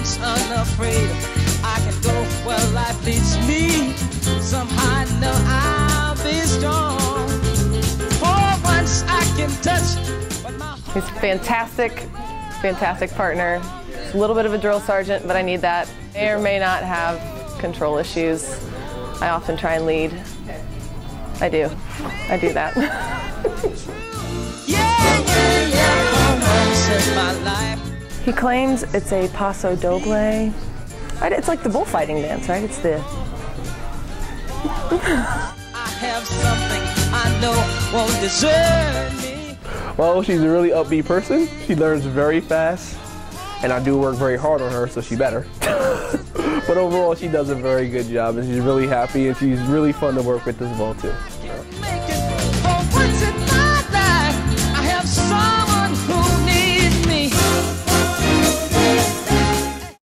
once unafraid. I can go where life leads me. Somehow I know I'll be strong. For once I can touch He's fantastic, fantastic partner. He's a little bit of a drill sergeant, but I need that. May or may not have control issues. I often try and lead. I do. I do that. he claims it's a paso doble. It's like the bullfighting dance, right? It's the I have something I know won't desert. Well, she's a really upbeat person. She learns very fast, and I do work very hard on her, so she better. but overall, she does a very good job, and she's really happy, and she's really fun to work with as well too.